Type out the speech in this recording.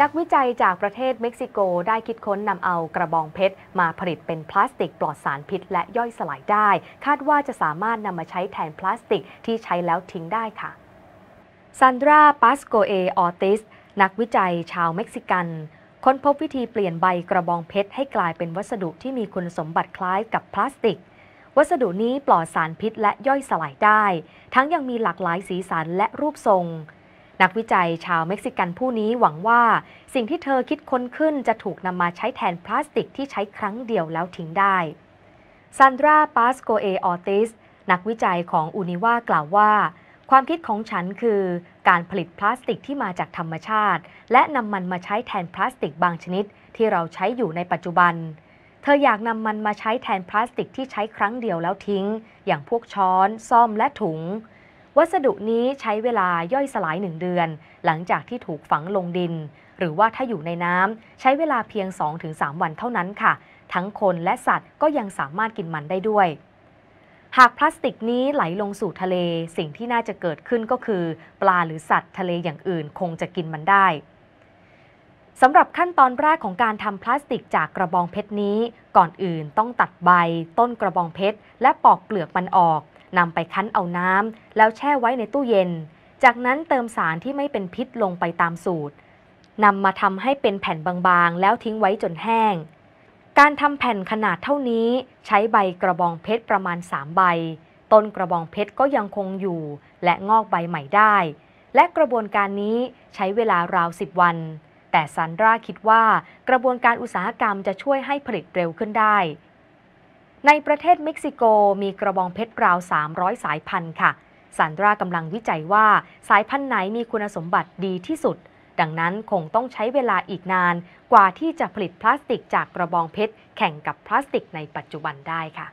นักวิจัยจากประเทศเม็กซิโกได้คิดค้นนำเอากระบองเพชร มาผลิตเป็นพลาสติกปลอดสารพิษ และย่อยสลายได้ คาดว่าจะสามารถนำมาใช้แทนพลาสติกที่ใช้แล้วทิ้งได้ค่ะซันดราปาสโกเอออติส นักวิจัยชาวเม็กซิกัน ค้นพบวิธีเปลี่ยนใบกระบองเพชร ให้กลายเป็นวัสดุที่มีคุณสมบัติคล้ายกับพลาสติก วัสดุนี้ปลอดสารพิษและย่อยสลายได้ ทั้งยังมีหลากหลายสีสันและรูปทรง นักวิจัยชาวเม็กซิกันผู้นี้หวังว่า สิ่งที่เธอคิดค้นขึ้นจะถูกนำมาใช้แทนพลาสติกที่ใช้ครั้งเดียวแล้วทิ้งได้ซันดราปาสโก ออร์ติซนักวิจัยของอูนิว่ากล่าวว่า ความคิดของฉันคือการผลิตพลาสติกที่มาจากธรรมชาติ และนำมันมาใช้แทนพลาสติกบางชนิด ที่เราใช้อยู่ในปัจจุบัน เธออยากนำมันมาใช้แทนพลาสติกที่ใช้ครั้งเดียวแล้วทิ้ง อย่างพวกช้อน ซ่อมและถุง วัสดุนี้ใช้เวลาย่อยสลายหนึ่งเดือน หลังจากที่ถูกฝังลงดิน หรือว่าถ้าอยู่ในน้ำใช้เวลาเพียง 2-3 วันเท่านั้นค่ะ ทั้งคนและสัตว์ก็ยังสามารถกินมันได้ด้วย หากพลาสติกนี้ไหลลงสู่ทะเล สิ่งที่น่าจะเกิดขึ้นก็คือ ปลาหรือสัตว์ทะเลอย่างอื่นคงจะกินมันได้สำหรับขั้นตอนแรกของการทำพลาสติกจากกระบองเพชรนี้ ก่อนอื่นต้องตัดใบ ต้นกระบองเพชรและปอกเปลือกมันออก นำไปคั้นเอาน้ำแล้วแช่ไว้ในตู้เย็น จากนั้นเติมสารที่ไม่เป็นพิษลงไปตามสูตรนำมาทำให้เป็นแผ่นบางๆ แล้วทิ้งไว้จนแห้ง การทำแผ่นขนาดเท่านี้ ใช้ใบกระบองเพชรประมาณ 3 ใบ ต้นกระบองเพชรก็ยังคงอยู่ และงอกใบใหม่ได้ และกระบวนการนี้ใช้เวลาราว 10 วัน แต่ซันดราคิดว่ากระบวนการอุตสาหกรรมจะช่วยให้ผลิตเร็วขึ้นได้ ในประเทศเม็กซิโกมีกระบองเพชรราว 300 สายพันธุ์ค่ะซันดรากำลังวิจัยว่าสายพันธุ์ไหนมีคุณสมบัติดีที่สุด ดังนั้นคงต้องใช้เวลาอีกนาน กว่าที่จะผลิตพลาสติกจากกระบองเพชรแข่งกับพลาสติกในปัจจุบันได้ค่ะ